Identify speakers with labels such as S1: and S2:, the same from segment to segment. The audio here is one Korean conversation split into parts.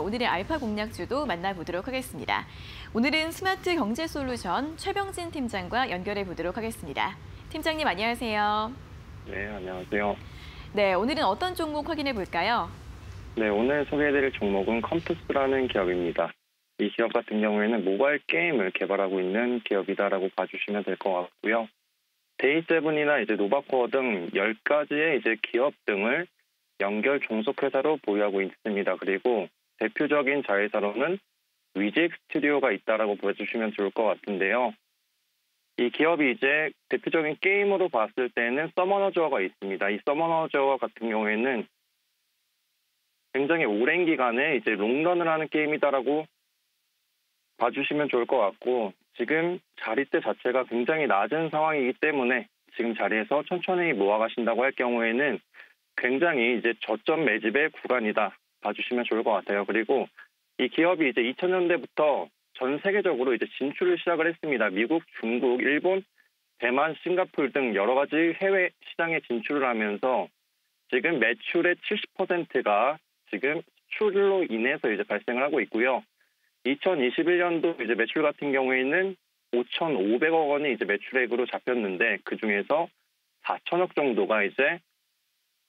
S1: 오늘의 알파 공략주도 만나보도록 하겠습니다. 오늘은 스마트 경제 솔루션 최병진 팀장과 연결해 보도록 하겠습니다. 팀장님 안녕하세요.
S2: 네, 안녕하세요.
S1: 네, 오늘은 어떤 종목 확인해 볼까요?
S2: 네, 오늘 소개해드릴 종목은 컴투스라는 기업입니다. 이 기업 같은 경우에는 모바일 게임을 개발하고 있는 기업이다라고 봐주시면 될 것 같고요. 데이세븐이나 이제 노바코어 등 10가지의 이제 기업 등을 연결 종속회사로 보유하고 있습니다. 그리고 대표적인 자회사로는 위직 스튜디오가 있다라고 보여주시면 좋을 것 같은데요. 이 기업이 이제 대표적인 게임으로 봤을 때는 서머너저가 있습니다. 이 서머너저 같은 경우에는 굉장히 오랜 기간에 이제 롱런을 하는 게임이다라고 봐주시면 좋을 것 같고 지금 자리대 자체가 굉장히 낮은 상황이기 때문에 지금 자리에서 천천히 모아가신다고 할 경우에는 굉장히 이제 저점 매집의 구간이다 봐주시면 좋을 것 같아요. 그리고 이 기업이 이제 2000년대부터 전 세계적으로 이제 진출을 시작을 했습니다. 미국, 중국, 일본, 대만, 싱가폴 등 여러 가지 해외 시장에 진출을 하면서 지금 매출의 70%가 지금 수출로 인해서 이제 발생을 하고 있고요. 2021년도 이제 매출 같은 경우에는 5,500억 원이 이제 매출액으로 잡혔는데 그 중에서 4천억 정도가 이제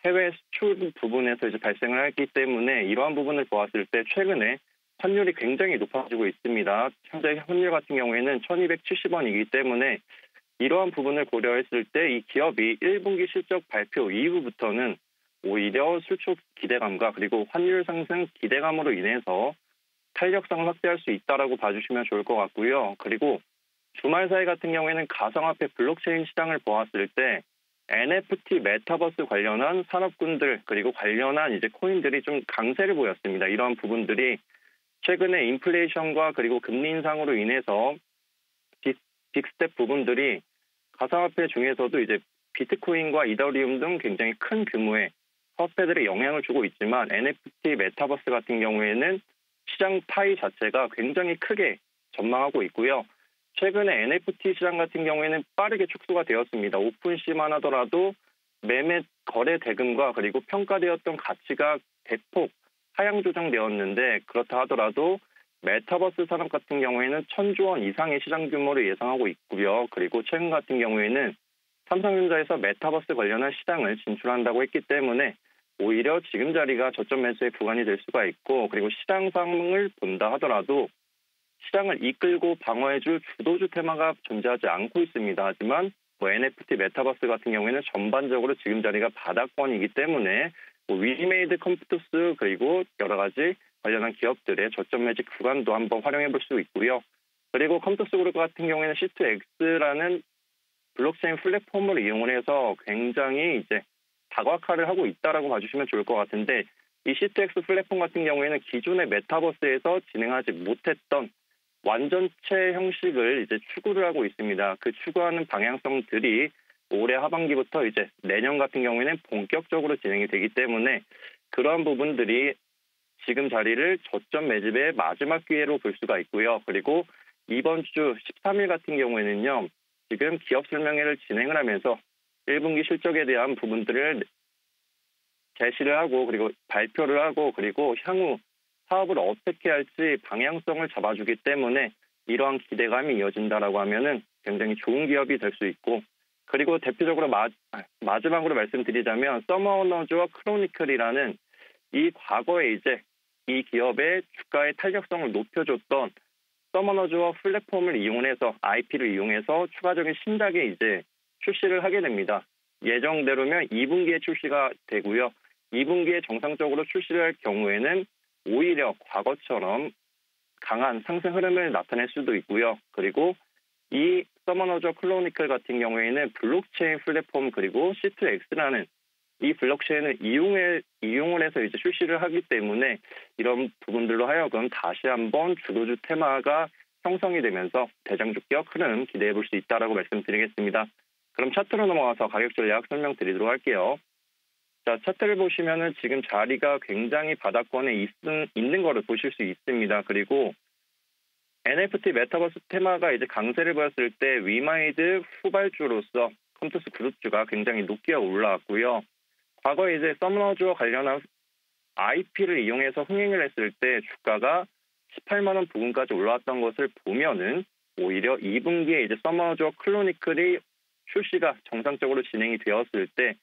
S2: 해외 수출 부분에서 이제 발생을 했기 때문에 이러한 부분을 보았을 때 최근에 환율이 굉장히 높아지고 있습니다. 현재 환율 같은 경우에는 1270원이기 때문에 이러한 부분을 고려했을 때 이 기업이 1분기 실적 발표 이후부터는 오히려 수출 기대감과 그리고 환율 상승 기대감으로 인해서 탄력성을 확대할 수 있다라고 봐주시면 좋을 것 같고요. 그리고 주말 사이 같은 경우에는 가상화폐 블록체인 시장을 보았을 때 NFT 메타버스 관련한 산업군들 그리고 관련한 이제 코인들이 좀 강세를 보였습니다. 이러한 부분들이 최근에 인플레이션과 그리고 금리 인상으로 인해서 빅, 빅스텝 부분들이 가상화폐 중에서도 이제 비트코인과 이더리움 등 굉장히 큰 규모의 화폐들에 영향을 주고 있지만 NFT 메타버스 같은 경우에는 시장 파이 자체가 굉장히 크게 전망하고 있고요. 최근에 NFT 시장 같은 경우에는 빠르게 축소가 되었습니다. 오픈시만 하더라도 매매 거래 대금과 그리고 평가되었던 가치가 대폭 하향 조정되었는데 그렇다 하더라도 메타버스 산업 같은 경우에는 천조 원 이상의 시장 규모를 예상하고 있고요. 그리고 최근 같은 경우에는 삼성전자에서 메타버스 관련한 시장을 진출한다고 했기 때문에 오히려 지금 자리가 저점 매수의 구간이 될 수가 있고 그리고 시장 상황을 본다 하더라도 시장을 이끌고 방어해줄 주도주 테마가 존재하지 않고 있습니다. 하지만 뭐 NFT 메타버스 같은 경우에는 전반적으로 지금 자리가 바닥권이기 때문에 뭐 위메이드 컴투스 그리고 여러 가지 관련한 기업들의 저점 매집 구간도 한번 활용해 볼 수 있고요. 그리고 컴투스 그룹 같은 경우에는 C2X라는 블록체인 플랫폼을 이용을 해서 굉장히 이제 다각화를 하고 있다라고 봐주시면 좋을 것 같은데 이 C2X 플랫폼 같은 경우에는 기존의 메타버스에서 진행하지 못했던 완전체 형식을 이제 추구를 하고 있습니다. 그 추구하는 방향성들이 올해 하반기부터 이제 내년 같은 경우에는 본격적으로 진행이 되기 때문에 그러한 부분들이 지금 자리를 저점 매집의 마지막 기회로 볼 수가 있고요. 그리고 이번 주 13일 같은 경우에는요. 지금 기업 설명회를 진행을 하면서 1분기 실적에 대한 부분들을 제시를 하고 그리고 발표를 하고 그리고 향후 사업을 어떻게 할지 방향성을 잡아주기 때문에 이러한 기대감이 이어진다라고 하면은 굉장히 좋은 기업이 될 수 있고 그리고 대표적으로 마, 마지막으로 말씀드리자면 서머너즈와 크로니클이라는 이 과거에 이제 이 기업의 주가의 탄력성을 높여줬던 서머너즈 워 플랫폼을 이용해서 IP를 이용해서 추가적인 신작에 이제 출시를 하게 됩니다. 예정대로면 2분기에 출시가 되고요. 2분기에 정상적으로 출시를 할 경우에는 오히려 과거처럼 강한 상승 흐름을 나타낼 수도 있고요. 그리고 이 서머너즈 크로니클 같은 경우에는 블록체인 플랫폼 그리고 C2X라는 이 블록체인을 이용해, 이용을 해서 이제 출시를 하기 때문에 이런 부분들로 하여금 다시 한번 주도주 테마가 형성이 되면서 대장주격 흐름 기대해 볼 수 있다라고 말씀드리겠습니다. 그럼 차트로 넘어가서 가격 전략 설명드리도록 할게요. 자, 차트를 보시면은 지금 자리가 굉장히 바닥권에 있은, 있는 거를 보실 수 있습니다. 그리고 NFT 메타버스 테마가 이제 강세를 보였을 때 위메이드 후발주로서 컴투스 그룹주가 굉장히 높게 올라왔고요. 과거에 이제 서머너즈와 관련한 IP를 이용해서 흥행을 했을 때 주가가 18만 원 부근까지 올라왔던 것을 보면은 오히려 2분기에 이제 서머저 클로니클이 출시가 정상적으로 진행이 되었을 때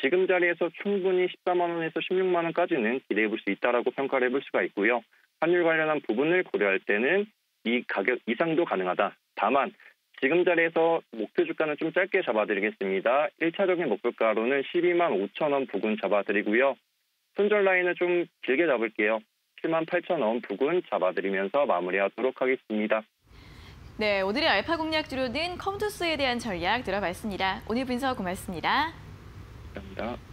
S2: 지금 자리에서 충분히 14만 원에서 16만 원까지는 기대해 볼 수 있다라고 평가를 해볼 수가 있고요. 환율 관련한 부분을 고려할 때는 이 가격 이상도 가능하다. 다만 지금 자리에서 목표 주가는 좀 짧게 잡아드리겠습니다. 1차적인 목표가로는 12만 5천 원 부근 잡아드리고요. 손절 라인은 좀 길게 잡을게요. 7만 8천 원 부근 잡아드리면서 마무리하도록 하겠습니다.
S1: 네, 오늘의 알파 공략 주로 는 컴투스에 대한 전략 들어봤습니다. 오늘 분석 고맙습니다.
S2: 감사합니다.